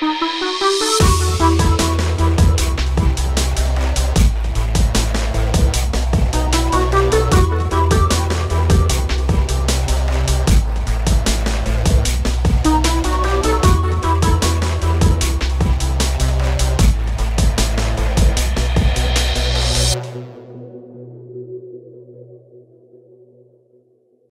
Música